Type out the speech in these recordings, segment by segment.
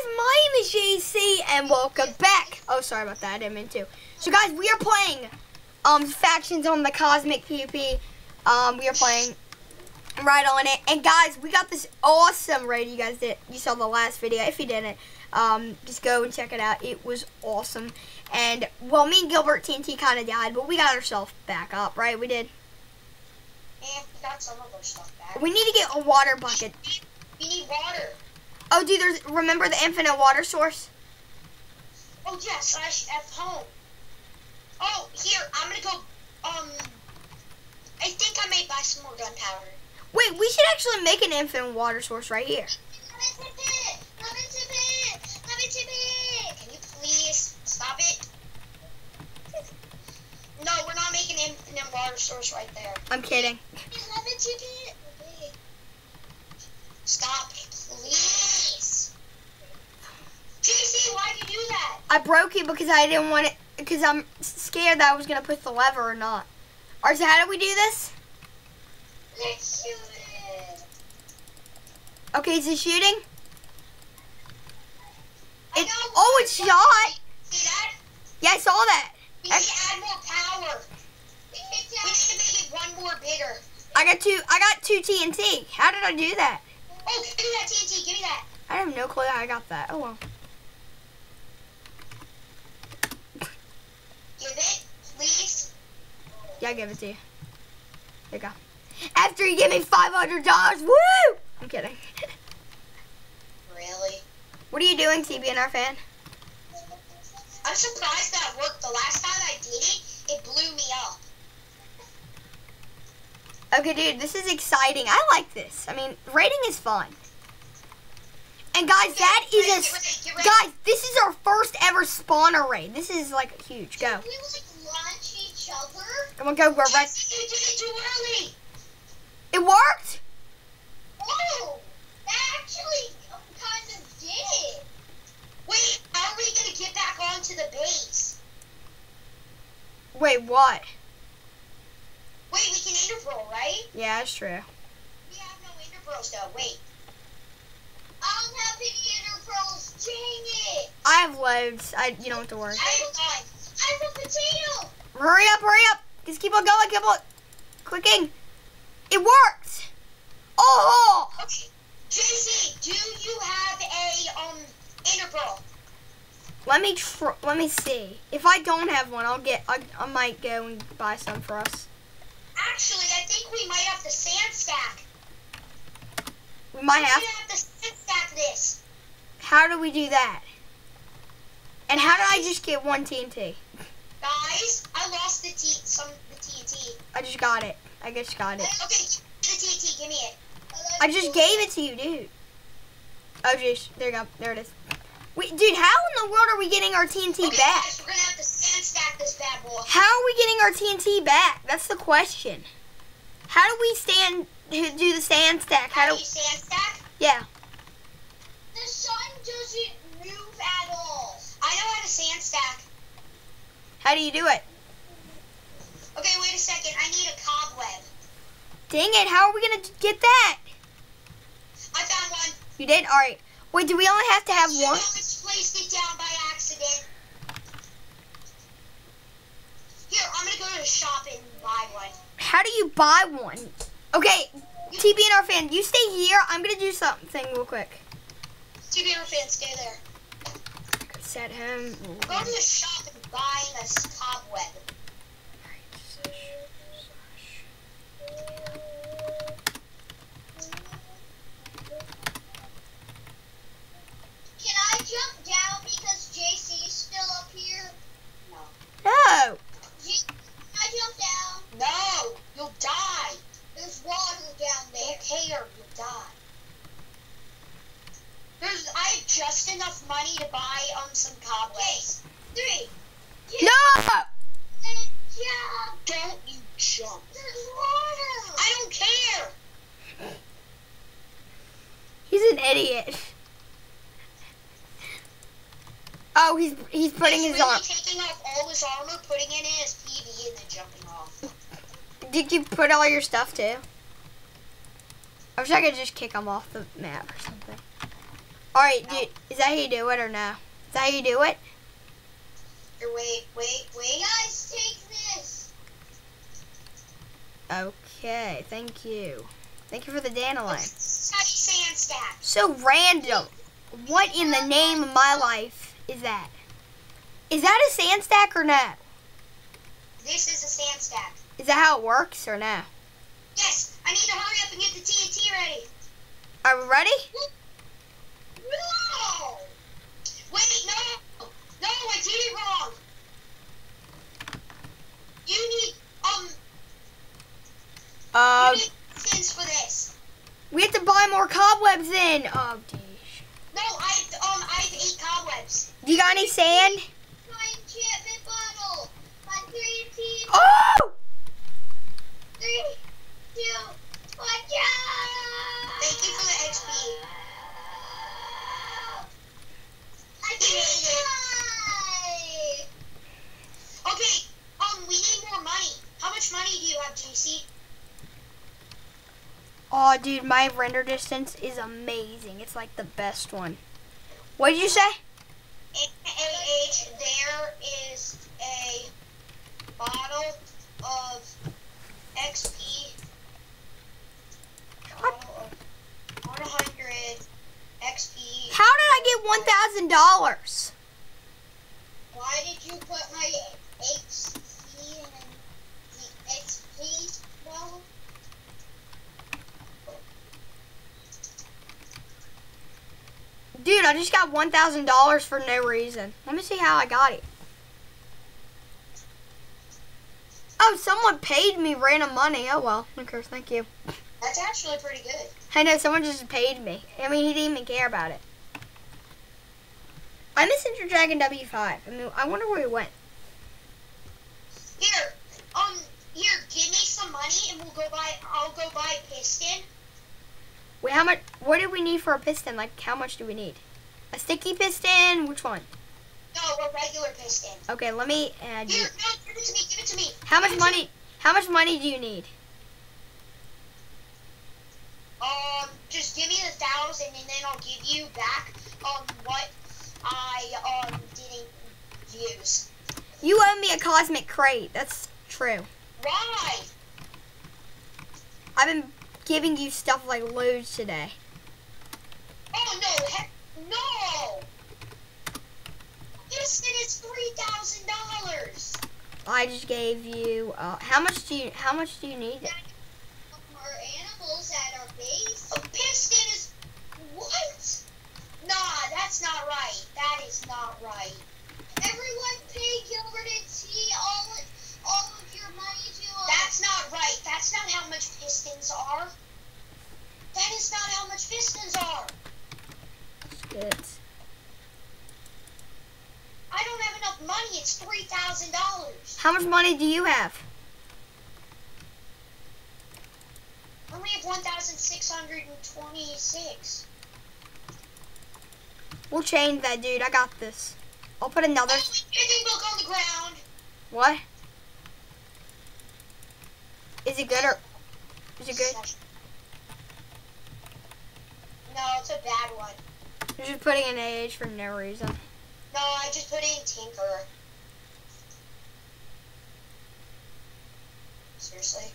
guys, my name is JC and welcome back. Oh, sorry about that. I didn't mean to. So guys, we are playing um factions on the Cosmic PvP. Um, we are playing right on it. And guys, we got this awesome raid. You guys did. You saw the last video. If you didn't, um, just go and check it out. It was awesome. And well, me and Gilbert TNT kind of died, but we got ourselves back up, right? We did. And we got some of our stuff back. We need to get a water bucket. We need water. Oh, do there's remember the infinite water source? Oh yes, I at home. Oh, here I'm gonna go. Um, I think I may buy some more gunpowder. Wait, we should actually make an infinite water source right here. Can you please stop it? No, we're not making an infinite water source right there. I'm kidding. Let me tip it. Okay. Stop, please. JC, why did you do that? I broke it because I didn't want it because I'm scared that I was gonna push the lever or not. Alright, so how do we do this? Let's shoot it. Okay, is it shooting? It, oh, it's shot. See that? Yeah, I saw that. We need to add more power. We need to make it one more bigger. I got two. I got two TNT. How did I do that? Oh, give me that TNT. Give me that. I have no clue how I got that. Oh well. Give it, please. Yeah, I give it to you. There you go. After you give me five hundred dollars, woo! I'm kidding. Really? What are you doing, TBNR fan? I'm surprised that worked. The last time I did it, it blew me up. Okay, dude, this is exciting. I like this. I mean, rating is fun. And guys, that is a ready, guys. This is our first ever spawner raid. This is like a huge. Go. We like launch each other. Come on, go. We're right. You did it too early. It worked. Oh, that actually kind of did. Wait, how are we gonna get back onto the base? Wait, what? Wait, we can ender pearl, right? Yeah, that's true. We have no ender pearls though. Wait. I don't have any ender pearls. Dang it! I have loads. I you don't have to worry. I have. I have a potato. Hurry up, hurry up. Just keep on going, keep on clicking. It worked. Oh, Okay. JC, do you have a um ender pearl? let me tr- let me see. If I don't have one, I'll get. I, I might go and buy some for us. Actually, I think we might have to sand stack. We might We have. have to sand stack this. How do we do that? And how did I just get one TNT? Guys, I lost the T some the TNT. I just got it. I just got it. Uh, okay, the TNT, give me it. I just gave it to you, dude. Oh, jeez. There you go. There it is. Wait, dude, how in the world are we getting our TNT Okay, back? guys, we're gonna have to sand stack this bad boy. How are we getting our TNT back? That's the question. How do we stand do the sand stack? How How do do you sand stack? yeah? The sun doesn't move at all. I know how to sand stack. How do you do it? Okay, wait a second. I need a cobweb. Dang it! How are we gonna get that? I found one. You did. All right. Wait, do we only have to have You one? misplaced it down by accident. Here, I'm gonna go to the shop and buy one. How do you buy one? Okay, TBNR fan, you stay here. I'm gonna do something real quick. TBR fan, stay there. Set him. Go to the shop and buy a cobweb. Can I jump down because JC's still up here? No. No. Can I jump down? No, you'll die. There's water down there. Don't care, you'll die. There's, I have just enough money to buy um some cobwebs. Three. No. Jump. Don't you jump. I don't care. He's an idiot. Oh, he's he's putting He's his really arm. taking off all his armor, putting in his PV, and then jumping off. Did you put all your stuff too? I wish I could just kick him off the map or something. All right, dude. Is that how you do it or no? Is that how you do it? Wait, wait, wait. Guys, take this. Okay, thank you. Thank you for the dandelion. Such sand stack. So random. What in the name of my life is that? Is that a sand stack or no? This is a sand stack. Is that how it works or no? Yes, I need to hurry up and get the TNT ready. Are we ready? No! Wait, no! No, I did it wrong. You need, um, Uh, you need skins for this. we have to buy more cobwebs in. Oh, geez. No, I, um, I have eight cobwebs. Do you got any sand? My enchantment bottle. My green tea. Oh! Dude, my render distance is amazing. It's like the best one. What did you say? AH, there is a bottle of XP. Bottle of 100 XP. How did I get one thousand dollars? Why did you put my HP in the XP bottle? Dude, I just got one thousand dollars for no reason. Let me see how I got it. Oh, someone paid me random money. Oh well, okay, thank you. That's actually pretty good. I know someone just paid me. I mean, he didn't even care about it. I miss Ender Dragon W5. I mean, I wonder where he went. Here, um, here, give me some money and we'll go buy, I'll go buy a piston. Wait, how much? What do we need for a piston? Like, how much do we need? A sticky piston? Which one? No, a regular piston. Okay, let me add you. Here, no, give it to me, give it to me. How much Give to money? How much money do you need? Um, just give me the thousand and then I'll give you back um what I um didn't use. You owe me a cosmic crate. That's true. Why? I've been giving you stuff like loads today. Oh no, no! This thing is three thousand dollars. I just gave you. Uh, how much do you? How much do you need? Our animals at our base. A piston is what? Nah, that's not right. That is not right. Everyone pay Gilbert TNT all, all of your money to us. That's not right. That's not how much pistons are. That is not how much pistons are. Good. I don't have enough money. It's three thousand dollars. How much money do you have? I only have one thousand six hundred and twenty-six. We'll change that, dude. I got this. I'll put another. Oh, book on the ground. What? Is it good or? Is it good? No, it's a bad one. You're just putting an AH for no reason. No, I just put in Tinker. Seriously?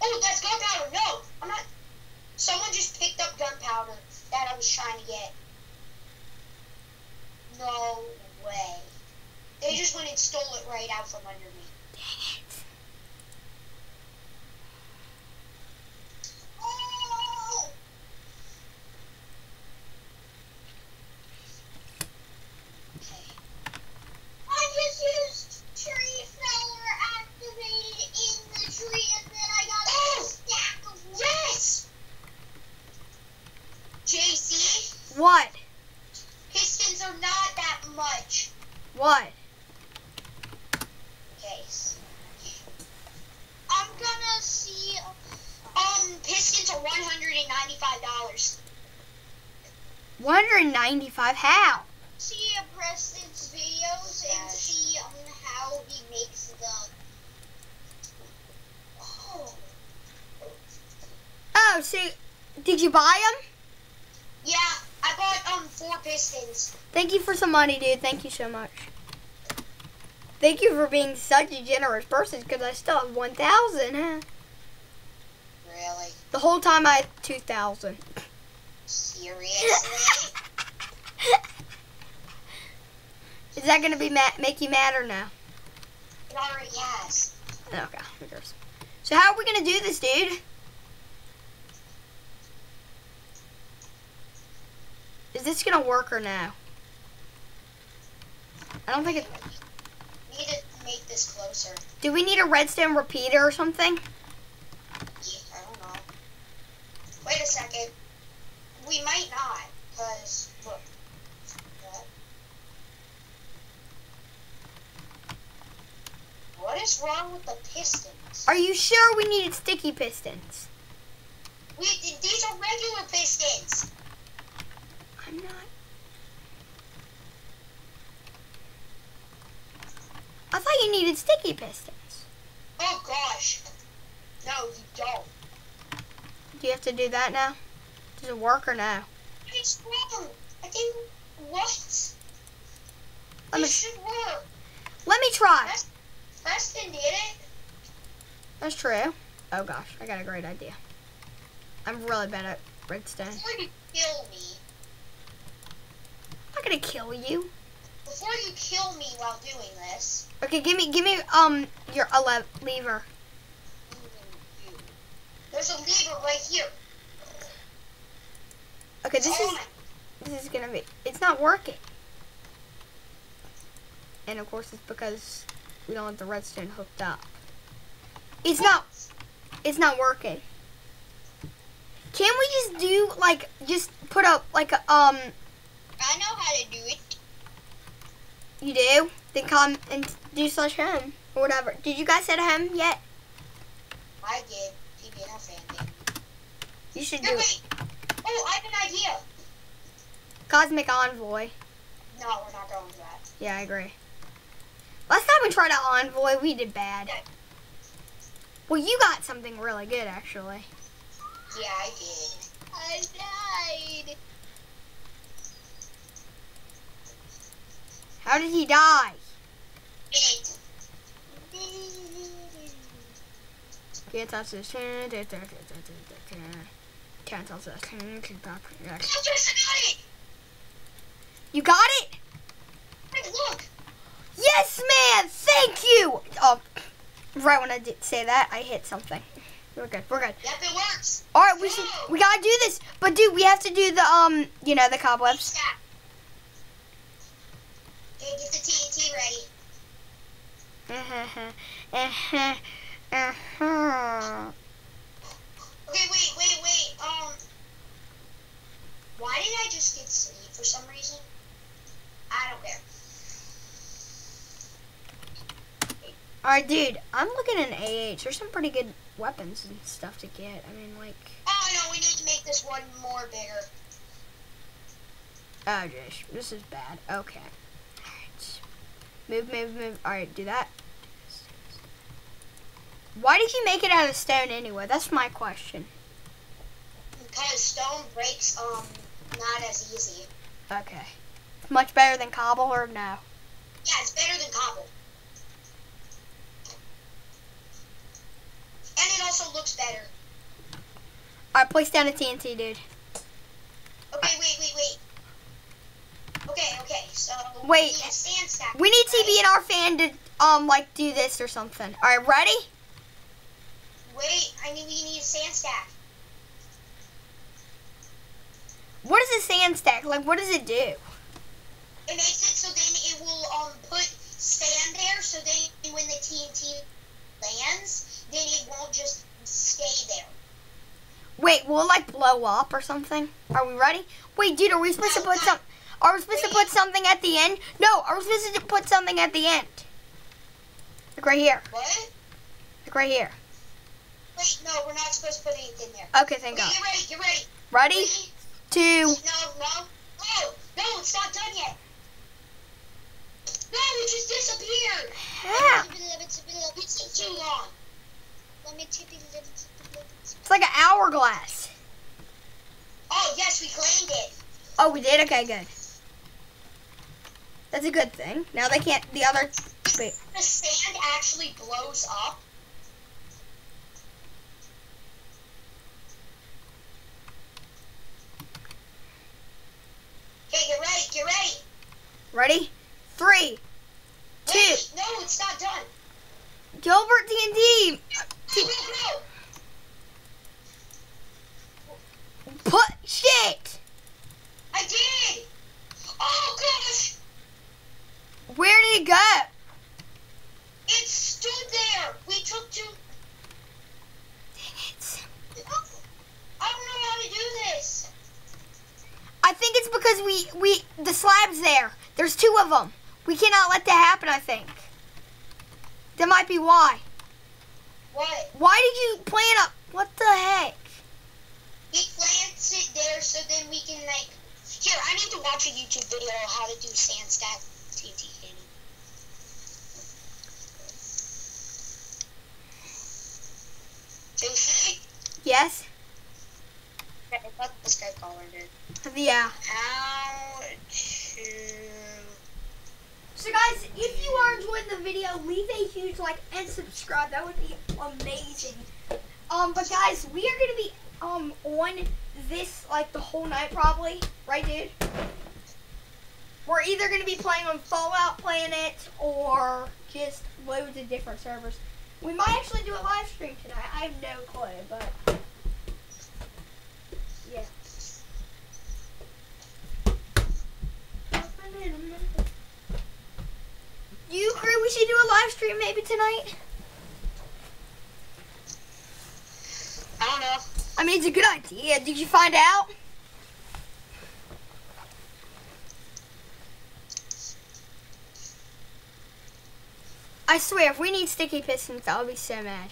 Oh, that's gunpowder. No, I'm not. Someone just picked up gunpowder that I was trying to get. No way. They just went and stole it right out from under me. Dang it. Oh! Okay. I just used tree feller activated in the tree and then I got a Oh! stack of wood. Yes! JC, What? pistons are not that much. What? Okay. I'm gonna see. Um, pistons are one hundred and ninety-five dollars. 195. How? see Preston's videos and see um, how he makes them. Oh. Oh, so did you buy them? Yeah, I bought um four pistons. Thank you for some money, dude. Thank you so much. Thank you for being such a generous person because I still have 1,000. Huh? Really? The whole time I had 2,000. Seriously? Is that going to be ma- make you mad or no? it already has. Okay, who cares? So how are we going to do this, dude? Is this going to work or no? I don't think it... Need to make this closer. Do we need a redstone repeater or something? Yeah, I don't know. Wait a second. We might not, because, look. What? What is wrong with the pistons? Are you sure we needed sticky pistons? We, these are regular pistons. I'm not. I thought you needed sticky pistons. Oh gosh. No, you don't. Do you have to do that now? Does it work or no? It's wrong. I think, what? Let me, It should work. let me try. Preston did it. That's true. Oh gosh, I got a great idea. I'm really bad at redstone. Before you kill me, gonna kill you. before you kill me while doing this, Okay, give me, give me, um, your a le- lever. there's a lever right here. Okay, this Oh is, this is gonna be, it's not working. And of course, it's because we don't have the redstone hooked up. It's not, it's not working. Can we just do like just put up like a um I know how to do it. you do? Then come and do slash home or whatever. Did you guys set a home yet? I did. TB and fan did. You should No, do it. Oh, I have an idea. Cosmic Envoy. No, we're not going to that. Yeah, I agree. Last time we tried out Envoy, we did bad. Well, you got something really good actually. Yeah, I did. I died. How did he die? Can't touch this. Can't touch this. I just got it. You got it? Look. Yes, man. Thank you. Oh, right when I did say that, I hit something. We're good. We're good. Yep, it works. All right, we should. We gotta do this. But dude, we have to do the um, you know, the cobwebs. Stop. Okay, get the Ready. uh-huh. Uh-huh. Okay, wait, wait, wait. Um, why did I just get sleep for some reason? I don't care. All right, dude. I'm looking in AH. There's some pretty good weapons and stuff to get. I mean, like. Oh no, we need to make this one more bigger. Oh, gosh. This is bad. Okay. Move, move, move. Alright, do that. Why did you make it out of stone anyway? That's my question. Because stone breaks um not as easy. Okay. Much better than cobble or no? Yeah, it's better than cobble. And it also looks better. Alright, place down a TNT, dude. Okay, wait, wait, wait. Okay, okay, so Wait. we need a sand stack. We need right? TBNR fan to, um, like, do this or something. Alright, ready? Wait, I need we need a sand stack. What is a sand stack? Like, what does it do? It makes it so then it will um put sand there, so then when the TNT lands, then it won't just stay there. Wait, will it, like, blow up or something? Are we ready? Wait, dude, are we supposed to put some... Are we supposed to put something at the end? No, are we supposed to put something at the end? Like right here. What? Like right here. Wait, no, we're not supposed to put anything there. Okay, thank Okay, God. get ready, get ready. Ready? Three, Two. No, no. Oh, no, it's not done yet. No, it just disappeared. Yeah. It's too long. It's like an hourglass. Oh, yes, we claimed it. Oh, we did? Okay, good. That's a good thing. Now they can't, the other, wait. The sand actually blows up. Okay, get ready, get ready. Ready? Three, two, Wait, no, it's not done. Gilbert TNT. Go, go, go. Put shit. I did. Oh gosh, Where did it go? it stood there. We took two. Dang it. I don't know how to do this. I think it's because we, we, the slab's there. There's two of them. We cannot let that happen, I think. That might be why. What? Why did you plant up? What the heck? We plants it there so then we can like. Here, I need to watch a YouTube video on how to do sand stack TNT cannon. Yes? okay, let this guy call her, dude. Yeah. How to. So guys, if you are enjoying the video, leave a huge like and subscribe. That would be amazing. Um, but guys, we are gonna be um on this like the whole night probably, right, dude? We're either gonna be playing on Fallout Planet or just loads of different servers. We might actually do a live stream tonight. I have no clue, but yeah. Do you agree we should do a live stream maybe tonight? I don't know. I mean, it's a good idea. Did you find out? I swear, if we need sticky pistons, I'll be so mad.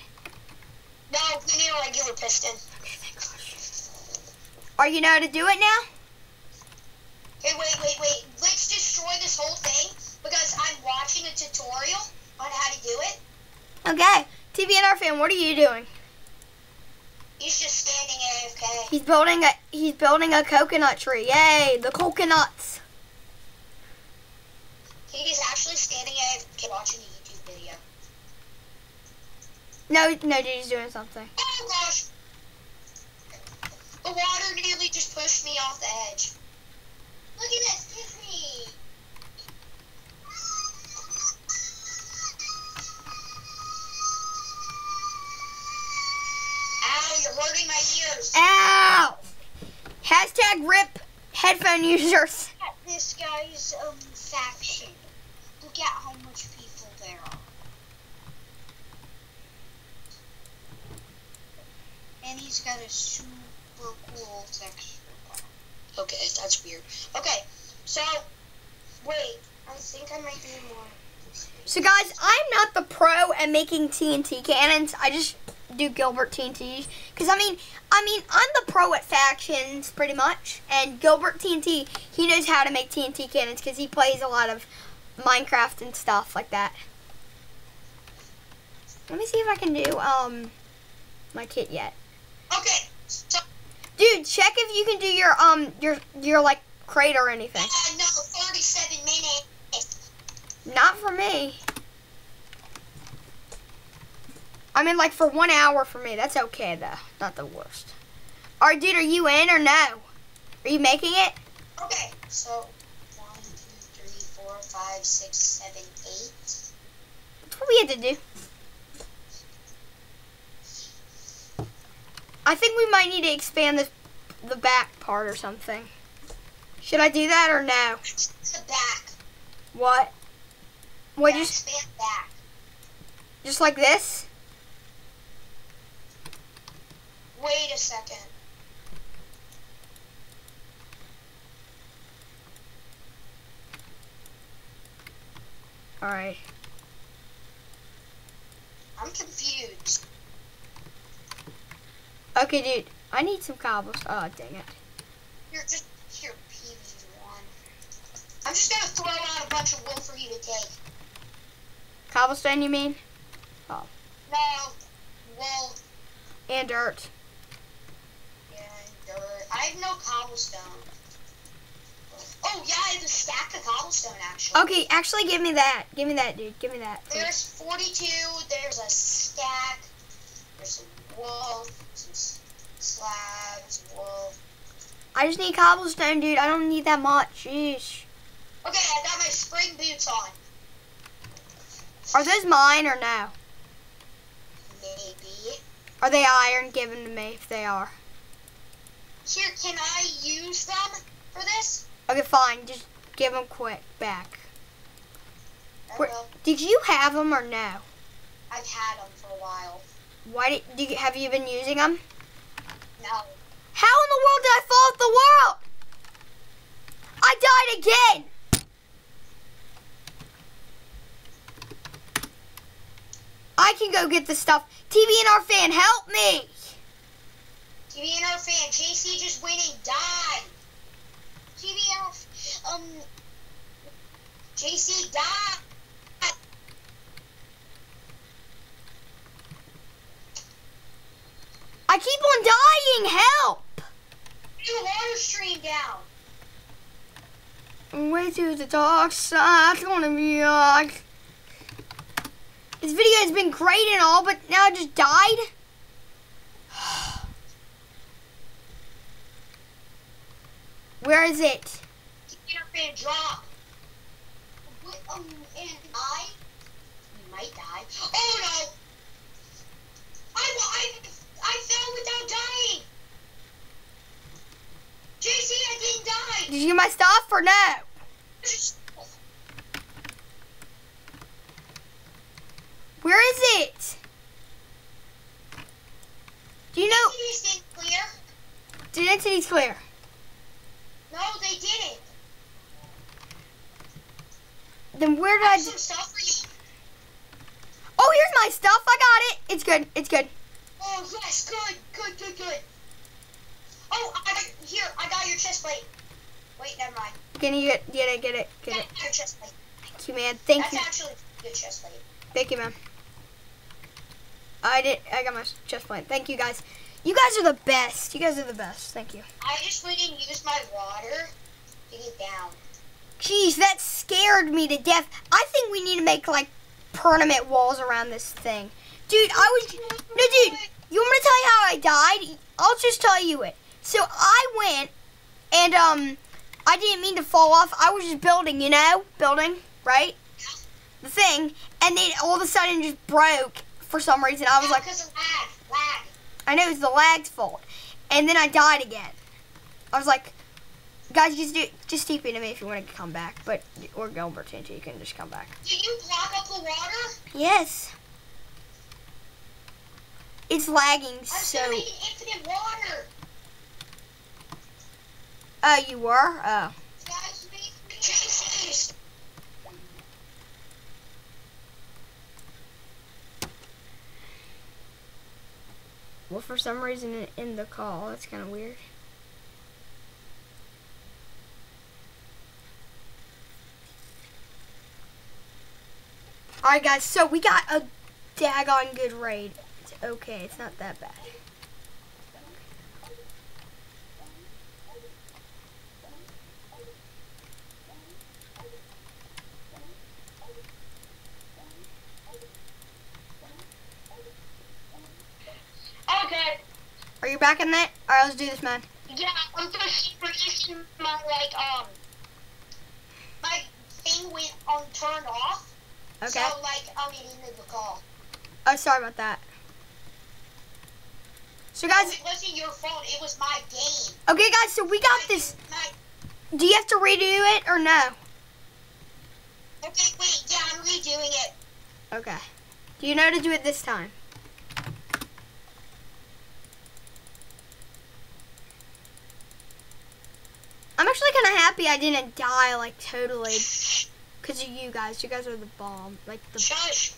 No, we need a regular piston. Okay, thank gosh. Are you know how to do it now? Hey, wait, wait, wait. Let's destroy this whole thing because I'm watching a tutorial on how to do it. Okay. TBNR fan, what are you doing? He's just standing AFK. He's building a he's building a coconut tree. Yay, the coconuts. He's actually standing AFK watching a YouTube video. No, no, dude, he's doing something. Oh gosh! The water nearly just pushed me off the edge. Look at this, kiss me. Ow, you're hurting my ears. Ow! Hashtag rip headphone users. This guy's um faction. Look at how much people there are. And he's got a super cool texture. Okay, that's weird. Okay, so, wait. I think I might need more. So guys, I'm not the pro at making TNT cannons. I just do Gilbert TNT because I mean, I mean, I'm the pro at factions pretty much, and Gilbert TNT he knows how to make TNT cannons because he plays a lot of Minecraft and stuff like that. Let me see if I can do um my kit yet, Okay, so, dude. Check if you can do your um your your like crate or anything. uh, no, 37 minutes. Not for me. I mean, like for one hour for me. That's okay though. Not the worst. All right, dude, are you in or no? Are you making it? Okay, so, one, two, three, four, five, six, seven, eight. That's what we had to do. I think we might need to expand this, the back part or something. Should I do that or no? The back. What? What Yeah, just expand back. just like this? Wait a second. All right. I'm confused. Okay, dude. I need some cobblestone. Oh, dang it. You're just here, PV1. I'm just gonna throw out a bunch of wool for you to take. Cobblestone, you mean? Oh. No, wool And dirt. and dirt. I have no cobblestone. Oh yeah, I have a stack of cobblestone actually. Okay, actually, give me that. Give me that, dude. Give me that. please. There's 42. There's a stack. There's some wool. Slabs. Wool. I just need cobblestone, dude. I don't need that much. Jeez. Okay, I got my spring boots on. Are those mine or no? Maybe. Are they iron given to me if they are? Here, can I use them for this? Okay, fine. Just give them quick back. Where-. Did you have them or no? I've had them for a while. Why did, did you, have you been using them? No. How in the world did I fall off the world? I died again. I can go get the stuff. TV and our fan, help me. TBNR fan, JC just went and died. TVL, um, JC died. I keep on dying. Help. Your water stream down. Way to the dark side. It's gonna be like. This video has been great and all, but now I just died. Where is it? TV and fan drop. what, um, and I you might die. Oh no! I, I, I fell without dying! JC, I didn't die! Did you get my stuff or no? Where is it? Do you know? Didn't clear. Did entities clear? No, they didn't. Then where did I I? some stuff for you. Oh, here's my stuff. I got it. It's good. It's good. Oh yes, good, good, good, good. Oh, I got, here, I got your chest plate. Wait, never mind. Can you get get it? Get it? Get Yeah, it? your chest plate. Thank you, man. Thank That's you. actually a good chest plate. Thank you, man. I did. I got my chest plate. Thank you, guys. You guys are the best. You guys are the best. Thank you. I just went and used my water to get down. Jeez, that scared me to death. I think we need to make like permanent walls around this thing. Dude, I was no dude, you want me to tell you how I died? I'll just tell you it. So I went and um I didn't mean to fall off. I was just building, you know? Building, right? The thing. And then all of a sudden it just broke for some reason. I was like because of lag, lag. I know it's the lag's fault. And then I died again. I was like, guys, just do, just TP to me if you want to come back. But or Gilbert you can just come back. Did you block up the water? Yes. It's lagging I'm so. infinite water. Oh, you were? Oh. Well, for some reason in the call. That's kind of weird. Alright, guys, so we got a daggone good raid. It's okay, it's not that bad. Okay. Are you back in that? Alright, let's do this, man. Yeah, I'm just releasing my like um my thing went on turned off. Okay. So like I'm getting the call. Oh, sorry about that. So, guys, it wasn't your fault. It was my game. okay, guys, so we got this. My, Do you have to redo it or no? okay, wait. Yeah, I'm redoing it. Okay. Do you know how to do it this time? I'm actually kind of happy I didn't die, like, totally. Because of you guys. You guys are the bomb. Like, the. Shush.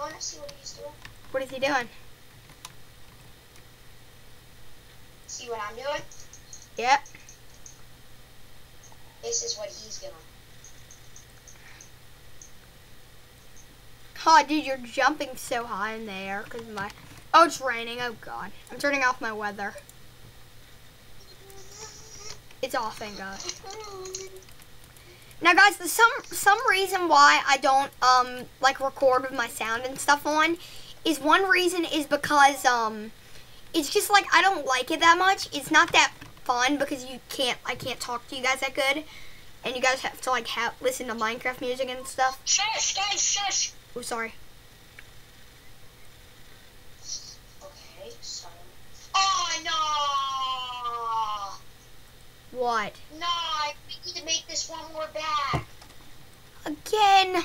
What he's see what he's doing. What is he doing? See what I'm doing? Yep. This is what he's doing. Oh, dude, you're jumping so high in the air because my. Oh, it's raining. Oh God, I'm turning off my weather. It's off, thank God. Now, guys, there's some some reason why I don't um like record with my sound and stuff on is one reason is because um it's just like I don't like it that much. It's not that fun because you can't I can't talk to you guys that good, and you guys have to like have listen to Minecraft music and stuff. Shush, guys, shush. Oh, sorry. Okay, so. Oh no! What? No, I need to make this one more back. Again?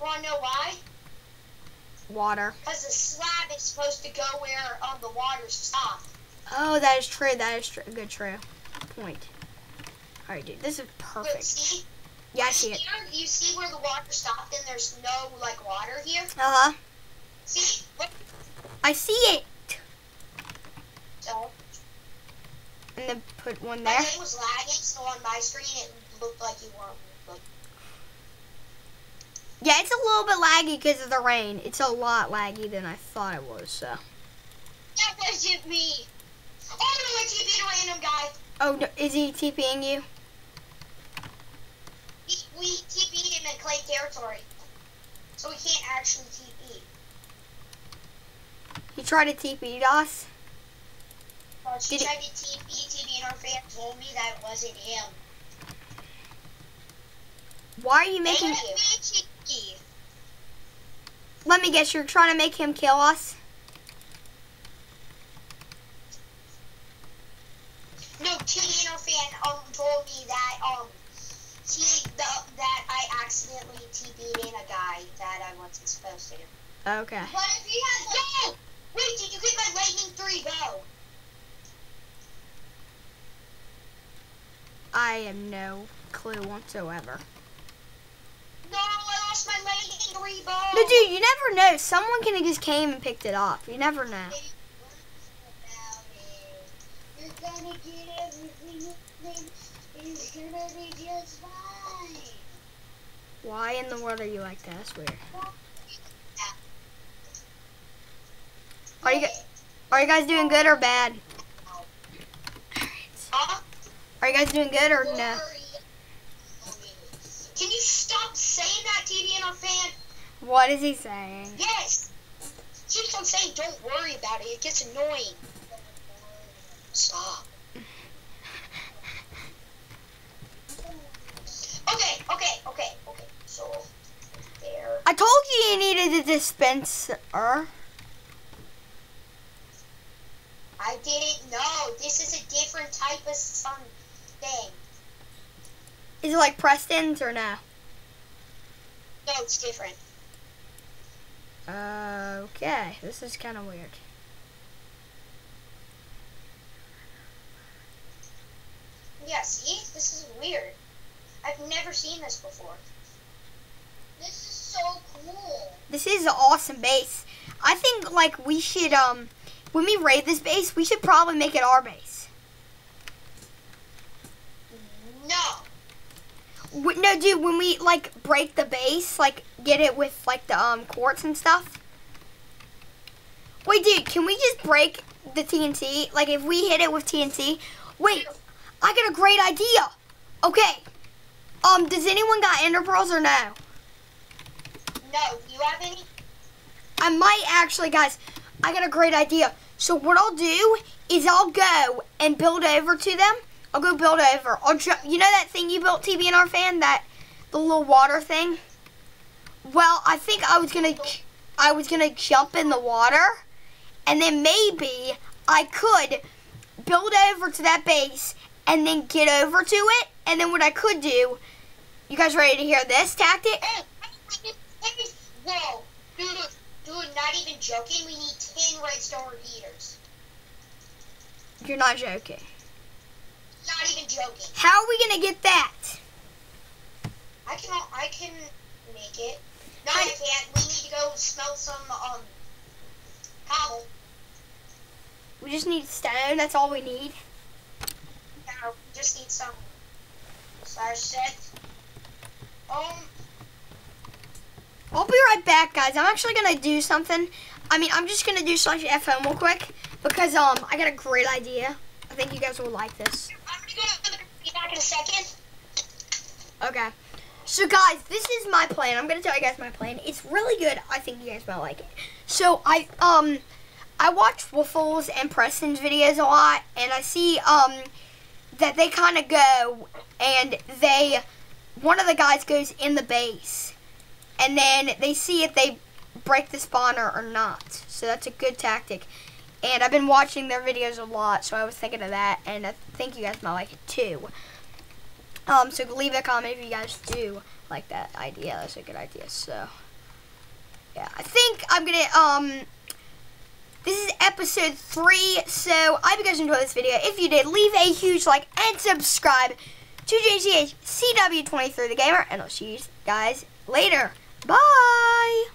Wanna know why? Water. Because the slab is supposed to go where um, the water stops. Oh, that is true. That is true. Good, true point. All right, dude. This is perfect. see, Yeah, I see it. here, you see where the water stopped and there's no like water here? Uh huh. See, look, I see it. so And then put one my there. game was lagging, so on my screen it looked like you weren't. Yeah, it's a little bit laggy because of the rain. It's a lot laggy than I thought it was. So. that wasn't me. Oh no, I TP'd a random guy. Oh, no, is he TPing you? We, we TP'd him in clay territory, so we can't actually TP. He tried to TP us. Uh, she Did he- to TP, TP, fan told me that it wasn't him. Why are you making? Me Let me guess. You're trying to make him kill us. No, our fan um told me that um he the, that I accidentally TP'd in a guy that I wasn't supposed to. Okay. But if he has like, No! Wait, did you get my lightning three bow? I have no clue whatsoever. No, I lost my bow. No, dude, you never know. Someone can have just came and picked it up. You never know. about it, you're gonna get everything. It's gonna be just fine. Why in the world are you like that? That's weird. Are you are you guys doing good or bad? Huh? Are you guys doing good or no? Can you stop saying that, TBNR fan? What is he saying? Yes. Keeps on saying, "Don't worry about it." It gets annoying. Stop. Okay, okay, okay, okay. So there. I told you you needed a dispenser. I didn't know. This is a different type of some thing. Is it like Preston's or no? No, it's different. Okay, this is kind of weird. Yeah, see? This is weird. I've never seen this before. This is so cool. This is an awesome base. I think like we should um when we raid this base, we should probably make it our base. No. Dude, when we like break the base, like get it with like the um quartz and stuff. Wait, dude, can we just break the TNT? Like if we hit it with TNT? Wait, I got a great idea. Okay. Um, does anyone got ender pearls or no? No. You have any? I might actually, guys. I got a great idea. So what I'll do is I'll go and build over to them. I'll go build over. I'll you know that thing you built, TBNR fan, that the little water thing. Well, I think I was gonna, I was gonna jump in the water, and then maybe I could build over to that base and then get over to it. And then what I could do, you guys ready to hear this tactic? Whoa, dude, dude, not even joking. We need ten redstone repeaters. You're not joking. Not even joking. How are we gonna get that? I can, I can, make it. No, I can't. We need to go smelt some um cobble. We just need stone. That's all we need. No, we just need some. Slash set. Um, I'll be right back, guys. I'm actually gonna do something. I mean, I'm just gonna do slash FM real quick because um I got a great idea. I think you guys will like this. Okay. So guys, this is my plan. I'm gonna tell you guys my plan. It's really good. I think you guys might like it. So I um I watch Woofless and Preston's videos a lot, and I see um that they kind of go and they one of the guys goes in the base, and then they see if they break the spawner or not. So that's a good tactic. And I've been watching their videos a lot, so I was thinking of that, and I think you guys might like it too. Um, so leave a comment if you guys do like that idea. That's a good idea. So, yeah, I think I'm gonna, um, this is episode three. So, I hope you guys enjoyed this video. If you did, leave a huge like and subscribe to JCH CW23 The Gamer, and I'll see you guys later. Bye!